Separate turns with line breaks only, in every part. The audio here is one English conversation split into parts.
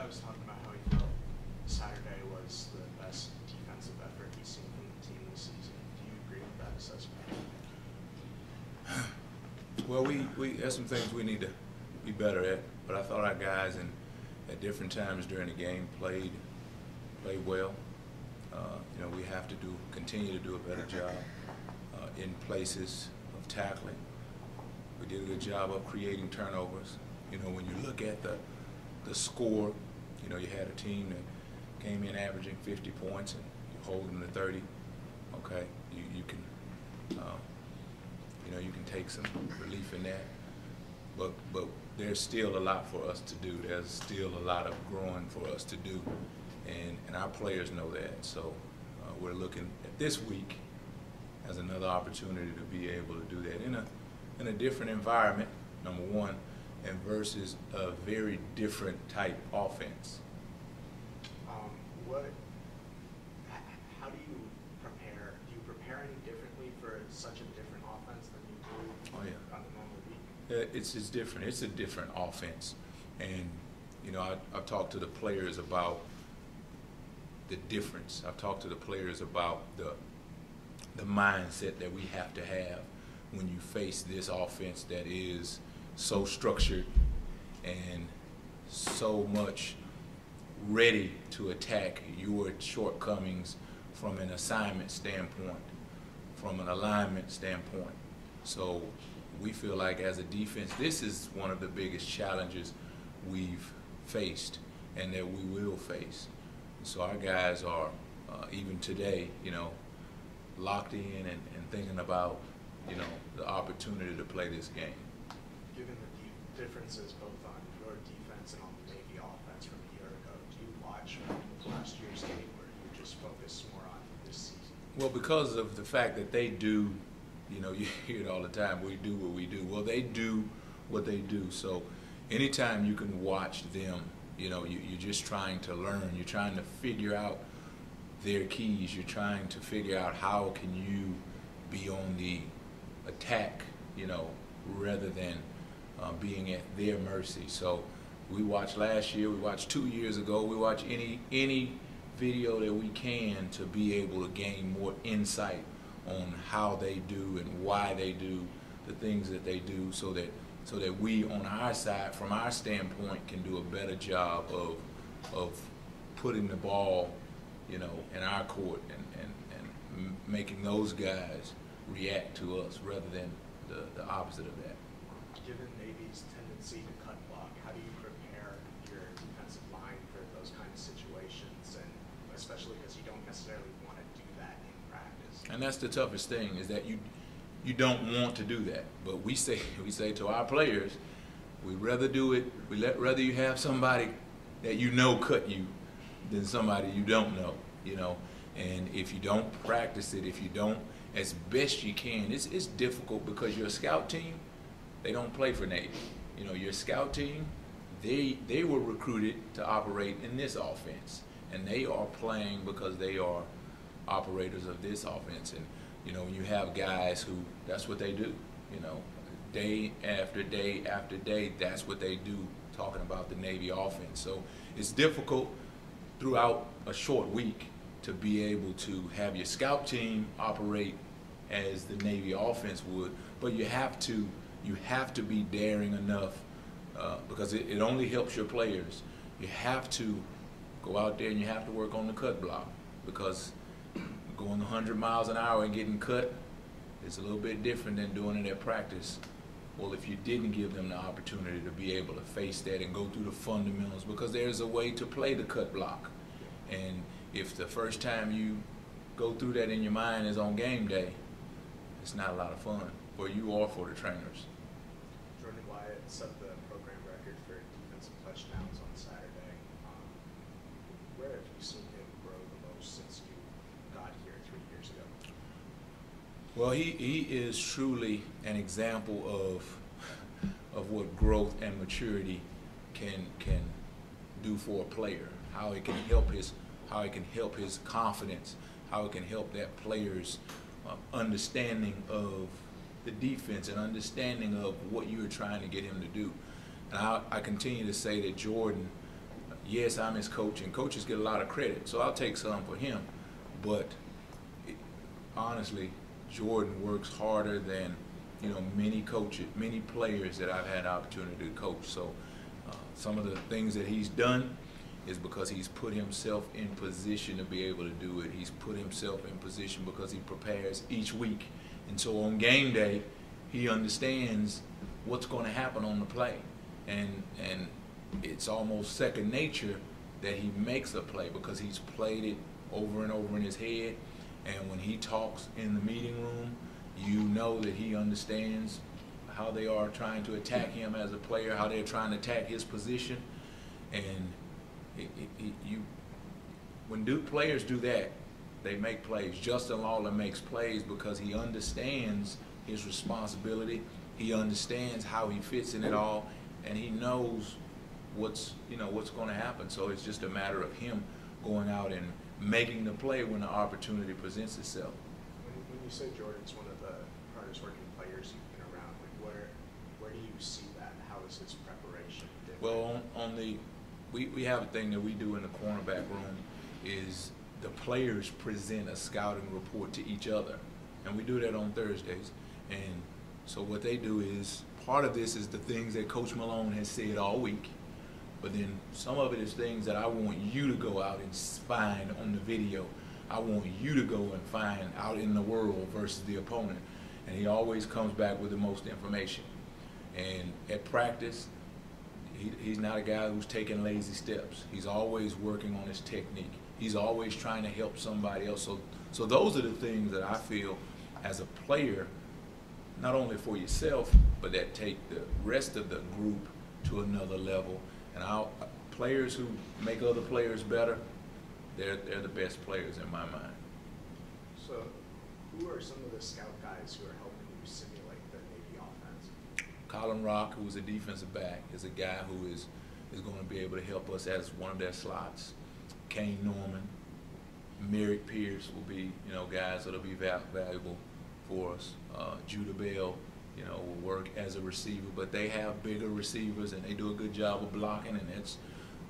I was talking about how he felt Saturday was the best defensive effort he's seen from the team this season. Do you agree with that assessment?
Well, we, we, there's some things we need to be better at, but I thought our guys in, at different times during the game played, played well. Uh, you know, we have to do, continue to do a better job, uh, in places of tackling. We did a good job of creating turnovers. You know, when you look at the, the score, you know, you had a team that came in averaging fifty points and you hold them to thirty, okay? You, you can, uh, you know, you can take some relief in that. But, but there's still a lot for us to do. There's still a lot of growing for us to do. And, and our players know that. So uh, we're looking at this week as another opportunity to be able to do that in a, in a different environment, number one, and versus a very different type offense.
Um, what, how do you prepare, do you prepare any differently for such a different offense than you do
Oh, yeah.
on a normal week?
Uh, It's, it's different. It's a different offense. And, you know, I, I've talked to the players about the difference. I've talked to the players about the, the mindset that we have to have when you face this offense that is so structured and so much ready to attack your shortcomings from an assignment standpoint, from an alignment standpoint. So we feel like as a defense, this is one of the biggest challenges we've faced and that we will face. So our guys are, uh, even today, you know, locked in and, and thinking about, you know, the opportunity to play this game.
Given the differences both on your defense and on the Navy offense from a year ago, do you watch last year's game or do you just focus more on this season?
Well, because of the fact that they do, you know, you hear it all the time, we do what we do. Well, they do what they do. So anytime you can watch them, you know, you, you're just trying to learn. You're trying to figure out their keys. You're trying to figure out how can you be on the attack, you know, rather than uh, being at their mercy. So we watched last year, we watched two years ago, we watch any any video that we can to be able to gain more insight on how they do and why they do the things that they do so that so that we on our side from our standpoint can do a better job of of putting the ball you know in our court and and, and making those guys react to us rather than the, the opposite of that
Given Navy's tendency to cut block, how do you prepare your defensive line for those kind of situations and especially because you don't necessarily want to do that in practice?
And that's the toughest thing is that you you don't want to do that. But we say we say to our players, we'd rather do it. We let rather you have somebody that you know cut you than somebody you don't know. You know, and if you don't practice it, if you don't as best you can, it's it's difficult because your scout team, they don't play for Navy. You know, your scout team, they they were recruited to operate in this offense, and they are playing because they are operators of this offense. And you know, when you have guys who that's what they do. You know, day after day after day, that's what they do. Talking about the Navy offense, so it's difficult throughout a short week to be able to have your scout team operate as the Navy offense would, but you have to you have to be daring enough uh, because it, it only helps your players. You have to go out there and you have to work on the cut block because going 100 miles an hour and getting cut is a little bit different than doing it at practice. Well, if you didn't give them the opportunity to be able to face that and go through the fundamentals, because there's a way to play the cut block. And if the first time you go through that in your mind is on game day, it's not a lot of fun for you or for the trainers.
Set the program record for defensive touchdowns on Saturday. Um, where have you seen him grow the most since you got here three years ago?
Well, he, he is truly an example of of what growth and maturity can can do for a player. How it can help his how it can help his confidence. How it can help that player's uh, understanding of the defense and understanding of what you're trying to get him to do. And I, I continue to say that Jordan yes, I'm his coach, and coaches get a lot of credit, so I'll take some for him. But it, honestly, Jordan works harder than you know many coaches, many players that I've had opportunity to coach. So uh, some of the things that he's done is because he's put himself in position to be able to do it. He's put himself in position because he prepares each week, and so on game day, he understands what's going to happen on the play, and and it's almost second nature that he makes a play because he's played it over and over in his head. And when he talks in the meeting room, you know that he understands how they are trying to attack him as a player, how they're trying to attack his position. And it, it, it, you, when Duke players do that, they make plays. Justin Lawler makes plays because he understands his responsibility. He understands how he fits in it all, and he knows what's you know what's going to happen. So it's just a matter of him going out and making the play when the opportunity presents itself.
When, when you say Jordan's one of the hardest working players you've been around, like where where do you see that? How is his preparation? different?
Well, on, on the we, we have a thing that we do in the cornerback room is the players present a scouting report to each other, and we do that on Thursdays. And so what they do is part of this is the things that Coach Malone has said all week but then some of it is things that I want you to go out and find on the video. I want you to go and find out in the world versus the opponent. And he always comes back with the most information. And at practice, he, he's not a guy who's taking lazy steps. He's always working on his technique. He's always trying to help somebody else. So, so those are the things that I feel as a player, not only for yourself, but that take the rest of the group to another level and our players who make other players better, they're, they're the best players in my mind.
So, who are some of the scout guys who are helping you simulate?
Colin Rock, who's a defensive back, is a guy who is is going to be able to help us as one of their slots. Kane Norman, Merrick Pierce will be, you know, guys that'll be val valuable for us. Uh, Judah Bell, you know, will work as a receiver, but they have bigger receivers and they do a good job of blocking, and it's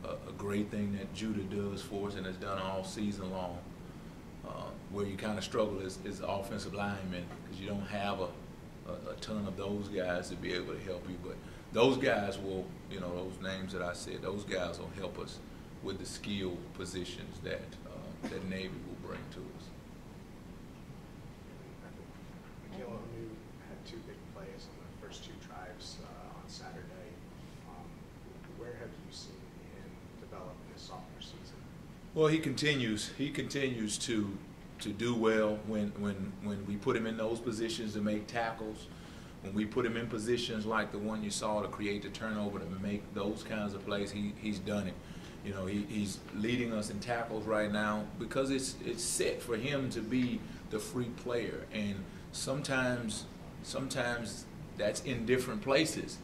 a, a great thing that Judah does for us and has done all season long. Uh, where you kind of struggle is, is offensive linemen because you don't have a, a, a, ton of those guys to be able to help you. But those guys will, you know, those names that I said, those guys will help us with the skill positions that uh, that Navy will bring to us.
Onu had two big plays on the first two drives uh, on Saturday. Um, where have you seen him develop in his sophomore season?
Well, he continues. He continues to to do well when when when we put him in those positions to make tackles. When we put him in positions like the one you saw to create the turnover to make those kinds of plays, he he's done it. You know, he, he's leading us in tackles right now because it's it's set for him to be the free player, and sometimes sometimes that's in different places,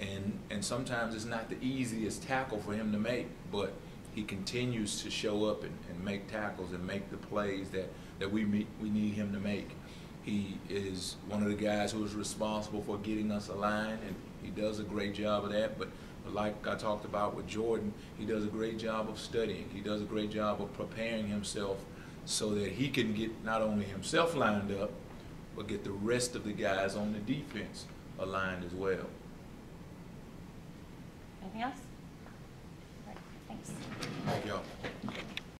and and sometimes it's not the easiest tackle for him to make, but he continues to show up and, and make tackles and make the plays that that we meet, we need him to make. He is one of the guys who is responsible for getting us aligned, and he does a great job of that. But like I talked about with Jordan, he does a great job of studying. He does a great job of preparing himself so that he can get not only himself lined up, but get the rest of the guys on the defense aligned as well.
Anything else? Thank you.